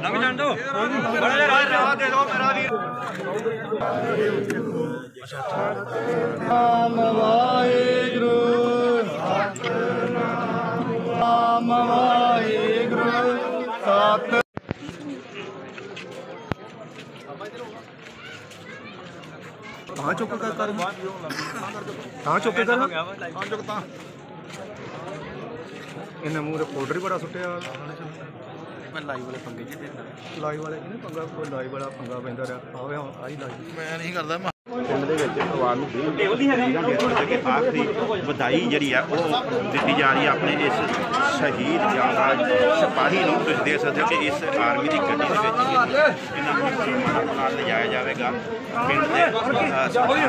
ਲੰਘ ਜਾਣ ਦੋ ਬੜਾ ਜਿਹਾ ਰਾਹ ਦੇ ਦਿਓ ਮੇਰਾ ਵੀਰ ਨਾਮ ਵਾਹਿਗੁਰੂ ਤਾਂ ਚੁੱਕ ਕਰ ਕਰ। ਤਾਂ ਚੁੱਕ ਕਰ। ਤਾਂ ਚੁੱਕ ਤਾਂ ਇਹਨੇ ਮੂੰਹ ਤੇ ਪਾਊਡਰ ਹੀ ਬੜਾ ਸੁੱਟਿਆ। ਮੈਂ ਲਾਈਵ ਵਾਲੇ ਪੰਗੇ ਜੀ ਦੇ ਲਾਈਵ ਵਾਲੇ ਕਿਹਨੇ ਪੰਗਾ? ਕੋਈ ਲਾਈਵ ਵਾਲਾ ਪੰਗਾ ਪੈਂਦਾ ਰਿਹਾ। ਆਵੇ ਹੁਣ ਆਹੀ ਲਾਈਵ ਮੈਂ ਨਹੀਂ ਕਰਦਾ ਪਿੰਡ ਦੇ ਵਿੱਚ ਪਰਿਵਾਰ ਨੂੰ ਕਿ ਆਖਰੀ ਵਧਾਈ ਜਿਹੜੀ ਆ ਉਹ ਦਿੱਤੀ ਜਾ ਰਹੀ ਹੈ ਆਪਣੇ ਇਸ ਸ਼ਹੀਦ ਜਾਂਬਾਜ਼ ਸਿਪਾਹੀ ਨੂੰ। ਤੁਸੀਂ ਦੇਖ ਸਕਦੇ ਹੋ ਕਿ ਇਸ ਆਰਮੀ ਦੀ ਗੱਡੀ ਦੇ ਵਿੱਚ ਇਹਨਾਂ ਨੂੰ ਨਾਲ ਲਿਜਾਇਆ ਜਾਵੇਗਾ। ਪਿੰਡ ਦੇ ਅਹ, ਸਰਪੰਚ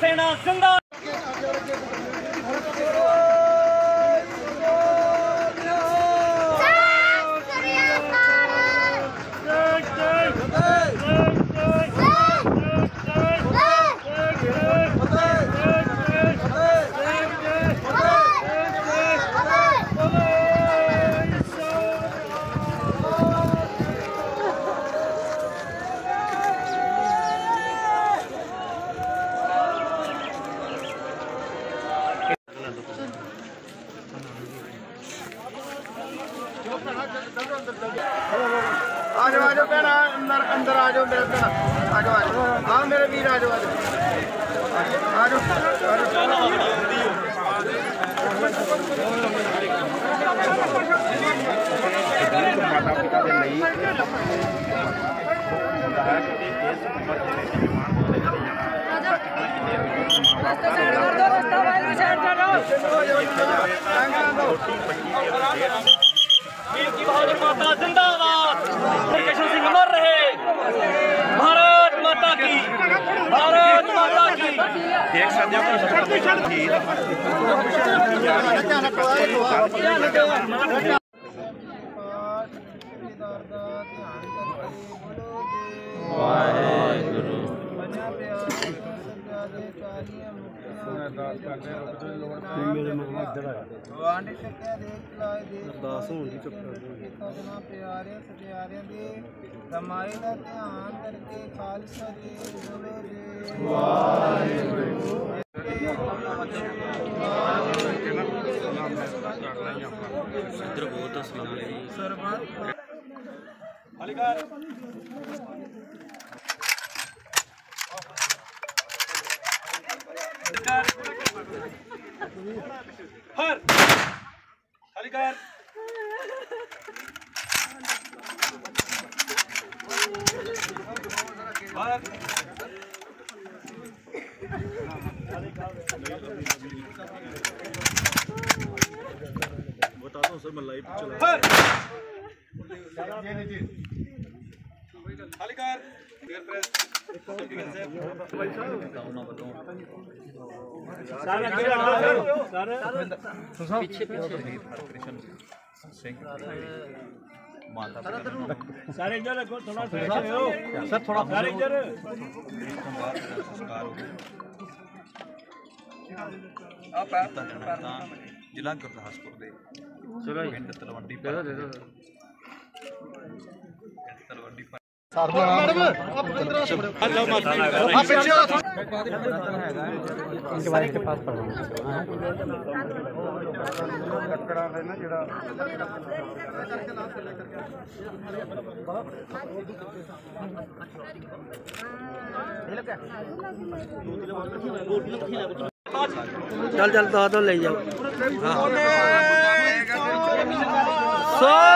सेना जिंदा Hey! ਆ ਜਾਓ ਮੇਰੇ ਭੈਣਾ ਆ ਜਾਓ ਆ ਜਾਓ ਆ ਮੇਰੇ ਵੀਰ ਆ ਜਾਓ ਆ ਜਾਓ ਆ ਜਾਓ ਮਾਤਾ ਪਿਤਾ ਦੇ ਲਈ ਹੁੰਦਾ ਕਿ ਇਸ ਉਮਰ ਦੇ ਵਿੱਚ ਜਵਾਨ ਹੁੰਦੇ ਜਿਹੜੇ ਵੀਰ ਕੀ ਬਹਾਦਰ ਮਾਤਾ ਜ਼ਿੰਦਾਬਾਦ ਪ੍ਰਕਾਸ਼ਨ ਸਿੰਘ ਮਰ ਰਹੇ ਭਾਰਤ ਮਾਤਾ ਕੀ ਭਾਰਤ ਮਾਤਾ ਕੀ ਦੇਖ ਸਕਦੇ ਹੋ ਕਿ ਇਸ ਵਕਤ ਸ਼ਹੀਦ ਵਾਂਡੇ ਚੱਕਿਆ ਦੇ ਚਲਾਏ ਦੇ ਅਰਦਾਸ ਹੋਣ ਦੀ ਚੱਕਰ ਜਨਾ ਪਿਆਰੇ ਸਤਿਆਰਿਆਂ ਦੇ ਕਮਾਈ ਦਾ ਧਿਆਨ ਕਰਕੇ ਖਾਲਸਾ ਜੀ ਬੋਲੋ ਜੀ। ਹਰ। ਖਾਲੀ ਕਰ ਬਾਹਰ ਹਰ ਖਾਲੀ ਕਰ ਡੀਅਰ ਪ੍ਰੈਸ ਸਾਰੇ ਇੱਧਰ ਰੱਖੋ ਥੋੜਾ ਸਰ ਥੋੜਾ ਸਾਰੇ ਇੱਧਰ। ਆ ਪੈਰ ਤਾਂ ਜ਼ਿਲ੍ਹਾ ਗੁਰਦਾਸਪੁਰ ਦੇ ਚਲੋ ਪਿੰਡ ਤਲਵੰਡੀ ਦੇ ਦੋ ਦੇ ਦੋ ਤਲਵੰਡੀ ਚੱਲ ਚੱਲ ਦੋ ਦੋ ਲਈ ਜਾਓ ਸੋ ਸ੍ਰੀ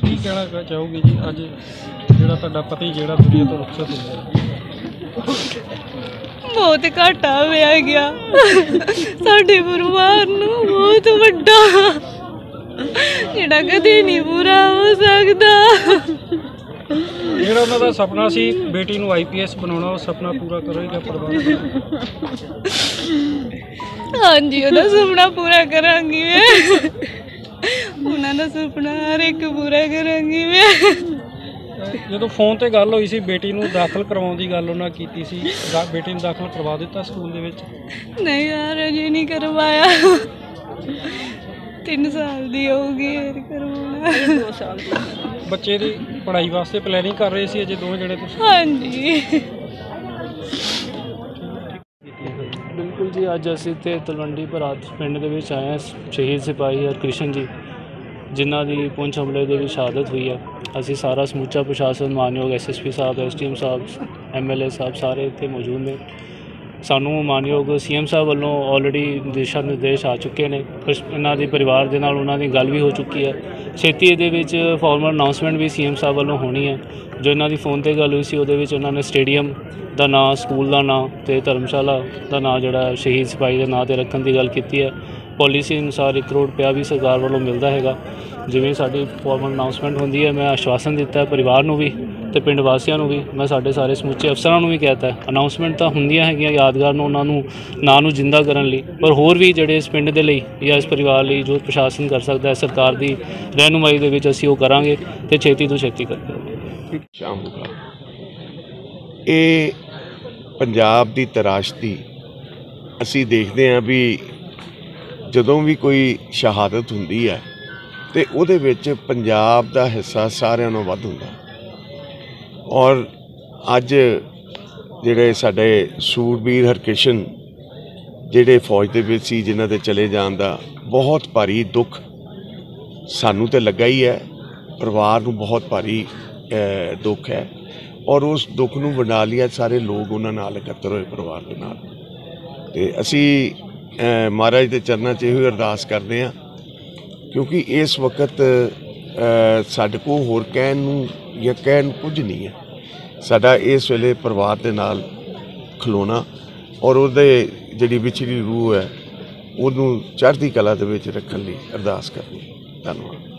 ਕੀ ਕਹਿਣਾ ਚਾਹੋਗੇ ਜੀ ਅੱਜ ਜਿਹੜਾ ਤੁਹਾਡਾ ਪਤੀ ਜਿਹੜਾ ਦੁਨੀਆ ਤੋਂ ਰੁਖਸਤ ਹੋਇਆ ਬਹੁਤ ਘਾਟਾ ਹੋਇਆ ਗਿਆ। ਸਾਡੇ ਪਰਿਵਾਰ ਨੂੰ ਬਹੁਤ ਵੱਡਾ। ਜਿਹੜਾ ਕਦੇ ਨਹੀਂ ਪੂਰਾ ਹੋ ਸਕਦਾ। ਜਿਹੜਾ ਉਹਨਾਂ ਦਾ ਸੁਪਨਾ ਸੀ ਬੇਟੀ ਨੂੰ ਆਈਪੀਐਸ ਬਣਾਉਣਾ ਉਹ ਸੁਪਨਾ ਪੂਰਾ ਕਰੇਗਾ ਪਰਿਵਾਰ ਹਾਂਜੀ ਉਹਦਾ ਸੁਪਨਾ ਪੂਰਾ ਕਰਾਂਗੀ ਮੈਂ। ਉਹਨਾਂ ਦਾ ਸੁਪਨਾ ਹਰ ਇੱਕ ਪੂਰਾ ਕਰਾਂਗੀ ਮੈਂ। ਜਦੋਂ ਫੋਨ ਤੇ ਗੱਲ ਹੋਈ ਸੀ ਬੇਟੀ ਨੂੰ ਦਾਖਲ ਕਰਵਾਉਣ ਦੀ ਗੱਲ ਉਹਨਾਂ ਕੀਤੀ ਸੀ ਦਾ- ਬੇਟੀ ਨੂੰ ਦਾਖਲ ਕਰਵਾ ਦਿੱਤਾ ਸਕੂਲ ਦੇ ਵਿੱਚ। ਨਹੀਂ ਯਾਰ ਅਜੇ ਨਹੀਂ ਕਰਵਾਇਆ। 3 ਸਾਲ ਦੀ ਹੋਊਗੀ ਫਿਰ ਕਰਵਾਉਣਾ। 2 ਸਾਲ ਦੀ ਬੱਚੇ ਦੀ ਪੜ੍ਹਾਈ ਵਾਸਤੇ ਪਲੈਨਿੰਗ ਕਰ ਰਹੇ ਸੀ ਅਜੇ ਦੋਵੇਂ ਜਣੇ ਤੁਸੀਂ? ਹਾਂਜੀ। ਬਿਲਕੁਲ ਜੀ ਅੱਜ ਅਸੀਂ ਤੇ ਤਲਵੰਡੀ ਭਰਾਤ ਪਿੰਡ ਦੇ ਵਿੱਚ ਆਏ ਹਾਂ ਸ਼ਹੀਦ ਸਿਪਾਹੀ ਹਰਕ੍ਰਿਸ਼ਨ ਜੀ। ਜਿਨ੍ਹਾਂ ਦੀ ਪੁੰਛ ਹਮਲੇ ਦੇ ਵਿੱਚ ਸ਼ਹਾਦਤ ਹੋਈ ਹੈ। ਅਸੀਂ ਸਾਰਾ ਸਮੁੱਚਾ ਪ੍ਰਸ਼ਾਸਨ, ਮਾਨਯੋਗ SSP sahib STM sahib MLA sahib ਸਾਰੇ ਇੱਥੇ ਮੌਜੂਦ ਨੇ। ਸਾਨੂੰ ਮਾਨਯੋਗ ਸੀਐਮ ਸਾਹਿਬ ਵੱਲੋਂ ਆਲਰੇਡੀ ਦਿਸ਼ਾ ਨਿਰਦੇਸ਼ ਆ ਚੁੱਕੇ ਨੇ। ਕੁਛ ਇਹਨਾਂ ਦੇ ਪਰਿਵਾਰ ਦੇ ਨਾਲ ਉਹਨਾਂ ਦੀ ਗੱਲ ਵੀ ਹੋ ਚੁੱਕੀ ਹੈ। ਛੇਤੀ ਇਹਦੇ ਵਿੱਚ ਫਾਰਮਲ ਅਨਾਉਂਸਮੈਂਟ ਵੀ ਸੀਐਮ ਸਾਹਿਬ ਵੱਲੋਂ ਹੋਣੀ ਹੈ। ਜੋ ਇਹਨਾਂ ਦੀ ਫੋਨ ਤੇ ਗੱਲ ਹੋਈ ਸੀ, ਉਹਦੇ ਵਿੱਚ ਉਹਨਾਂ ਨੇ ਸਟੇਡੀਅਮ ਦਾ ਨਾਂ ਸਕੂਲ ਦਾ ਨਾਂ ਤੇ ਧਰਮਸ਼ਾਲਾ ਦਾ ਨਾਂ ਜਿਹੜਾ ਸ਼ਹੀਦ ਸਿਪਾਹੀ ਦੇ ਨਾਂ ਤੇ ਰੱਖਣ ਦੀ ਗੱਲ ਕੀਤੀ ਹੈ। ਪਾਲਿਸੀ ਅਨੁਸਾਰ 1 ਕਰੋੜ ਰੁਪਇਆ ਵੀ ਸਰਕਾਰ ਵੱਲੋਂ ਮਿਲਦਾ ਹੈਗਾ। ਜਿਵੇਂ ਸਾਡੀ ਫਾਰਮਲ ਅਨਾਉਂਸਮੈਂਟ ਹੁੰਦੀ ਹੈ, ਮੈਂ ਆਸ਼ਵਾਸਨ ਦਿੱਤਾ ਹੈ ਪਰਿਵਾਰ ਨੂੰ ਵੀ ਤੇ ਪਿੰਡ ਵਾਸੀਆਂ ਨੂੰ ਵੀ। ਮੈਂ ਸਾਡੇ ਸਾਰੇ ਸਮੁੱਚੇ ਅਫਸਰਾਂ ਨੂੰ ਵੀ ਕਹਿਤਾ ਹੈ। ਅਨਾਉਂਸਮੈਂਟ ਤਾਂ ਹੁੰਦੀਆਂ ਹੈਗੀਆਂ ਯਾਦਗਾਰ ਨੂੰ, ਉਹਨਾਂ ਨੂੰ, ਨਾਂ ਨੂੰ ਜਿੰਦਾ ਕਰਨ ਲਈ। ਪਰ ਹੋਰ ਵੀ ਜਿਹੜੇ ਇਸ ਪਿੰਡ ਦੇ ਲਈ ਜਾਂ ਇਸ ਪਰਿਵਾਰ ਲਈ ਜੋ ਪ੍ਰਸ਼ਾਸਨ ਕਰ ਸਕਦਾ ਹੈ, ਸਰਕਾਰ ਦੀ ਰਹਿਨੁਮਾਈ ਦੇ ਵਿੱਚ ਅਸੀਂ ਉਹ ਕਰਾਂਗੇ ਤੇ ਛੇਤੀ ਤੋਂ ਛੇਤੀ ਕਰਾਂਗੇ ਸ਼ਾਮ ਇਹ ਪੰਜਾਬ ਦੀ ਤਰਾਸ਼ਦੀ, ਅਸੀਂ ਦੇਖਦੇ ਹਾਂ ਵੀ ਜਦੋਂ ਵੀ ਕੋਈ ਸ਼ਹਾਦਤ ਹੁੰਦੀ ਹੈ, ਤੇ ਉਹਦੇ ਵਿੱਚ ਪੰਜਾਬ ਦਾ ਹਿੱਸਾ ਸਾਰਿਆਂ ਨਾਲੋਂ ਵੱਧ ਹੁੰਦਾ। ਔਰ ਅੱਜ ਜਿਹੜੇ ਸਾਡੇ ਸੂਰਬੀਰ ਹਰਕਿਸ਼ਨ ਜਿਹੜੇ ਫੌਜ ਦੇ ਵਿੱਚ ਸੀ, ਜਿਨ੍ਹਾਂ ਦੇ ਚਲੇ ਜਾਣ ਦਾ ਬਹੁਤ ਭਾਰੀ ਦੁੱਖ ਸਾਨੂੰ ਤੇ ਲੱਗਾ ਹੀ ਹੈ। ਪਰਿਵਾਰ ਨੂੰ ਬਹੁਤ ਭਾਰੀ ਦੁੱਖ ਹੈ। ਔਰ ਉਸ ਦੁੱਖ ਨੂੰ ਵੰਡਾ ਲਿਆ ਸਾਰੇ ਲੋਕ ਉਹਨਾਂ ਨਾਲ ਇਕੱਤਰ ਹੋਏ ਪਰਿਵਾਰ ਦੇ ਨਾਲ। ਤੇ ਅਸੀਂ ਮਹਾਰਾਜ ਦੇ ਚਰਨਾਂ 'ਚ ਇਹੋ ਅਰਦਾਸ ਕਰਦੇ ਹਾਂ, ਕਿਉਂਕਿ ਇਸ ਵਕਤ ਸਾਡੇ ਕੋਲ ਹੋਰ ਕਹਿਣ ਨੂੰ ਜਾਂ ਕਹਿਣ ਕੁਝ ਨਹੀਂ ਹੈ। ਸਾਡਾ ਇਸ ਵੇਲੇ ਪਰਿਵਾਰ ਦੇ ਨਾਲ ਖਲੋਣਾ ਔਰ ਉਹਦੇ ਜਿਹੜੀ ਵਿਛੜੀ ਰੂਹ ਹੈ, ਉਹਨੂੰ ਚੜ੍ਹਦੀ ਕਲਾ ਦੇ ਵਿੱਚ ਰੱਖਣ ਲਈ ਅਰਦਾਸ ਕਰਨੀ ਧੰਨਵਾਦ।